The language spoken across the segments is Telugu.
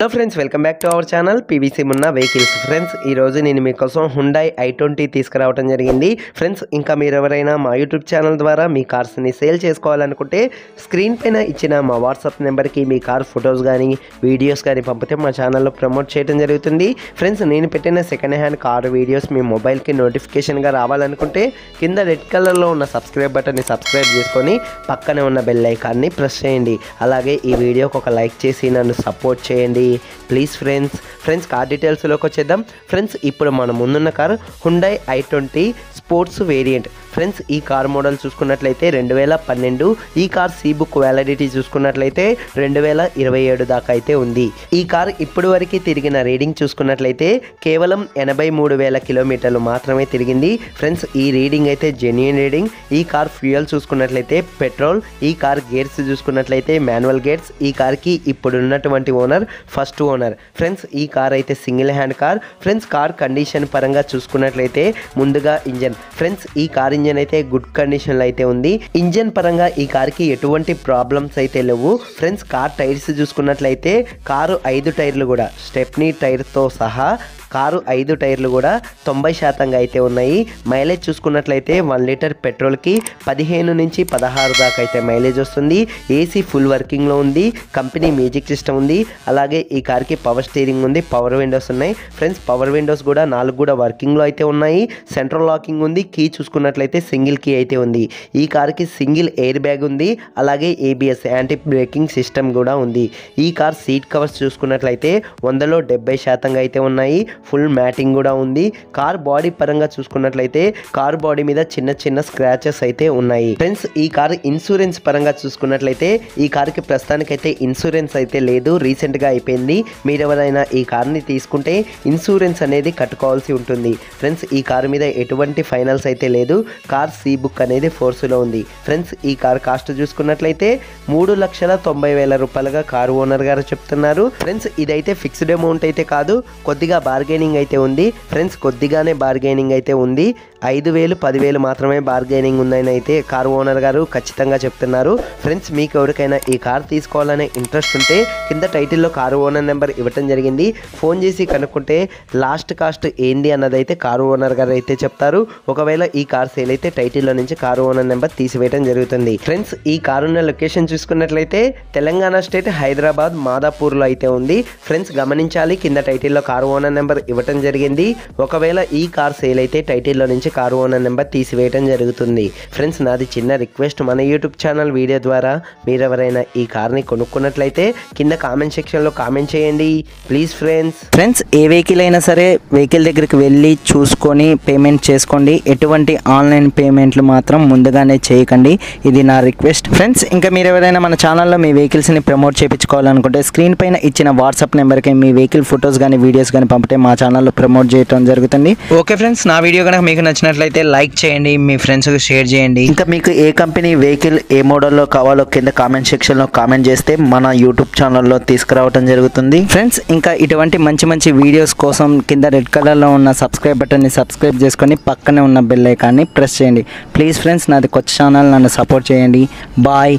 Hello friends welcome back to our channel. PVC Munna vehicles. Friends ఈ రోజు నేను మీకోసం హుండై ఐ ట్వంటీ తీసుకురావడం జరిగింది. ఫ్రెండ్స్ ఇంకా మీరు ఎవరైనా మా యూట్యూబ్ ఛానల్ ద్వారా మీ కార్స్ని సేల్ చేసుకోవాలనుకుంటే స్క్రీన్ పైన ఇచ్చిన మా వాట్సాప్ నెంబర్కి మీ కార్ ఫొటోస్ కానీ వీడియోస్ కానీ పంపితే మా ఛానల్లో ప్రమోట్ చేయడం జరుగుతుంది. ఫ్రెండ్స్ నేను పెట్టిన సెకండ్ హ్యాండ్ కార్ వీడియోస్ మీ మొబైల్కి నోటిఫికేషన్గా రావాలనుకుంటే కింద రెడ్ కలర్లో ఉన్న సబ్స్క్రైబ్ బటన్ని సబ్స్క్రైబ్ చేసుకొని పక్కనే ఉన్న బెల్ ఐకాన్ని ప్రెస్ చేయండి. అలాగే ఈ వీడియోకి ఒక లైక్ చేసి నన్ను సపోర్ట్ చేయండి. ప్లీజ్ ఫ్రెండ్స్ ఫ్రెండ్స్ కార్ డీటెయిల్స్లోకి వచ్చేద్దాం. ఫ్రెండ్స్ ఇప్పుడు మన ముందున్న car Hyundai i twenty sports variant friends ఈ కార్ మోడల్ చూసుకున్నట్లయితే రెండు వేల పన్నెండు ఈ కార్ సీ బుక్ వ్యాలిడిటీ చూసుకున్నట్లయితే రెండు వేల ఇరవై ఏడు దాకా అయితే ఉంది. ఈ కార్ ఇప్పుడు వరకు తిరిగిన రీడింగ్ చూసుకున్నట్లయితే కేవలం ఎనభై మూడు వేల కిలోమీటర్లు మాత్రమే తిరిగింది. ఫ్రెండ్స్ ఈ రీడింగ్ అయితే జెన్యున్ రీడింగ్ ఈ కార్ ఫ్యూయల్ చూసుకున్నట్లయితే పెట్రోల్ ఈ కార్ గేర్స్ చూసుకున్నట్లయితే మాన్యువల్ గేర్స్ ఈ కార్కి ఇప్పుడున్నటువంటి ఓనర్ ఫస్ట్ ఓనర్. ఫ్రెండ్స్ ఈ కార్ అయితే single hand car. Friends car condition పరంగా చూసుకున్నట్లయితే ముందుగా ఇంజన్. ఫ్రెండ్స్ ఈ కార్ ఇంజన్ అయితే గుడ్ కండిషన్లో అయితే ఉంది. ఇంజన్ పరంగా ఈ కార్కి ఎటువంటి ప్రాబ్లమ్స్ అయితే లేవు. ఫ్రెండ్స్ కార్ టైర్స్ చూసుకున్నట్లయితే కారు ఐదు టైర్లు కూడా. స్టెప్నీ టైర్తో సహా కారు ఐదు టైర్లు కూడా తొంభై శాతంగా అయితే ఉన్నాయి. మైలేజ్ చూసుకున్నట్లయితే వన్ లీటర్ పెట్రోల్కి పదిహేను నుంచి పదహారు దాకా అయితే మైలేజ్ వస్తుంది. ఏసీ ఫుల్ వర్కింగ్లో ఉంది. కంపెనీ మ్యూజిక్ సిస్టమ్ ఉంది. అలాగే ఈ కార్కి పవర్ స్టీరింగ్ ఉంది. పవర్ విండోస్ ఉన్నాయి. ఫ్రెండ్స్ పవర్ విండోస్ కూడా నాలుగు కూడా వర్కింగ్లో అయితే ఉన్నాయి. సెంట్రల్ లాకింగ్ ఉంది. కీ చూసుకున్నట్లయితే సింగిల్ కీ అయితే ఉంది. ఈ కార్కి సింగిల్ ఎయిర్ బ్యాగ్ ఉంది. అలాగే ఏబిఎస్ యాంటీ బ్రేకింగ్ సిస్టమ్ కూడా ఉంది. ఈ కార్ సీట్ కవర్స్ చూసుకున్నట్లయితే వందలో డెబ్బై శాతంగా అయితే ఉన్నాయి. ఫుల్ మ్యాటింగ్ కూడా ఉంది. కార్ బాడీ పరంగా చూసుకున్నట్లయితే కార్ బాడీ మీద చిన్న చిన్న స్క్రాచెస్ అయితే ఉన్నాయి. ఫ్రెండ్స్ ఈ కార్ ఇన్సూరెన్స్ పరంగా చూసుకున్నట్లయితే ఈ కార్కి ప్రస్తుతానికైతే ఇన్సూరెన్స్ అయితే లేదు. రీసెంట్గా అయిపోయింది. మీరు ఎవరైనా ఈ కార్ని తీసుకుంటే ఇన్సూరెన్స్ అనేది కట్టుకోవాల్సి ఉంటుంది. ఫ్రెండ్స్ ఈ కార్ మీద ఎటువంటి ఫైనల్స్ అయితే లేదు. కార్ సీ బుక్ అనేది ఫోర్స్లో ఉంది. ఫ్రెండ్స్ ఈ కార్ కాస్ట్ చూసుకున్నట్లయితే మూడు లక్షల తొంభై వేల రూపాయలుగా కారు ఓనర్ గారు చెప్తున్నారు. ఫ్రెండ్స్ ఇదైతే ఫిక్స్డ్ అమౌంట్ అయితే కాదు. కొద్దిగా బార్గెనింగ్ అయితే ఉంది. ఫ్రెండ్స్ కొద్దిగానే బార్గెనింగ్ అయితే ఉంది. ఐదు వేలు పదివేలు మాత్రమే బార్గెనింగ్ ఉందని అయితే కార్ ఓనర్ గారు ఖచ్చితంగా చెప్తున్నారు. ఫ్రెండ్స్ మీకు ఎవరికైనా ఈ కార్ తీసుకోవాలనే ఇంట్రెస్ట్ ఉంటే కింద టైటిల్లో కారు ఓనర్ నెంబర్ ఇవ్వటం జరిగింది. ఫోన్ చేసి కనుక్కుంటే లాస్ట్ కాస్ట్ ఏంది అన్నదైతే కారు ఓనర్ గారు అయితే చెప్తారు. ఒకవేళ ఈ కార్ సేల్ అయితే టైటిల్లో నుంచి కారు ఓనర్ నెంబర్ తీసివేయడం జరుగుతుంది. ఫ్రెండ్స్ ఈ కారు ఉన్న లొకేషన్ చూసుకున్నట్లయితే తెలంగాణ స్టేట్ హైదరాబాద్ మాదాపూర్లో అయితే ఉంది. ఫ్రెండ్స్ గమనించాలి కింద టైటిల్లో కారు ఓనర్ నెంబర్ ఇవ్వటం జరిగింది. ఒకవేళ ఈ కార్ సేల్ అయితే టైటిల్లో నుంచి కారు ఓనర్ నెంబర్ తీసివేయడం జరుగుతుంది. ఫ్రెండ్స్ నాది చిన్న రిక్వెస్ట్. మన యూట్యూబ్ ఛానల్ వీడియో ద్వారా మీరు ఎవరైనా ఈ కార్ని కొనుక్కున్నట్లయితే కింద కామెంట్ సెక్షన్లో కామెంట్ చేయండి. Please friends. ఫ్రెండ్స్ ఏ వెహికల్ అయినా సరే వెహికల్ దగ్గరికి వెళ్ళి చూసుకొని పేమెంట్ చేసుకోండి. ఎటువంటి ఆన్లైన్ పేమెంట్లు మాత్రం ముందుగానే చేయకండి. ఇది నా రిక్వెస్ట్. ఫ్రెండ్స్ ఇంకా మీరు ఎవరైనా మన ఛానల్లో మీ వెహికల్స్ని ప్రమోట్ చేయించుకోవాలనుకుంటే స్క్రీన్ పైన ఇచ్చిన వాట్సాప్ నెంబర్కి మీ వెహికల్ ఫొటోస్ కానీ వీడియోస్ కానీ పంపితే మా ఛానల్లో ప్రమోట్ చేయడం జరుగుతుంది. ఓకే ఫ్రెండ్స్ నా వీడియో కనుక మీకు నచ్చినట్లయితే లైక్ చేయండి మీ ఫ్రెండ్స్కి షేర్ చేయండి. ఇంకా మీకు ఏ కంపెనీ వెహికల్ ఏ మోడల్లో కావాలో కింద కామెంట్ సెక్షన్లో కామెంట్ చేస్తే మన యూట్యూబ్ ఛానల్లో తీసుకురావడం జరుగుతుంది. ఫ్రెండ్స్ ఇంకా ఇటువంటి మంచి మంచి వీడియోస్ కోసం కింద రెడ్ కలర్లో ఉన్న సబ్స్క్రైబ్ బటన్ని సబ్స్క్రైబ్ చేసుకొని పక్కనే ఉన్న బెల్ ఐకాన్ని ప్రెస్ చేయండి. ప్లీజ్ ఫ్రెండ్స్ నాది కొత్త ఛానల్ నన్ను సపోర్ట్ చేయండి. బాయ్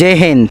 జై హింద్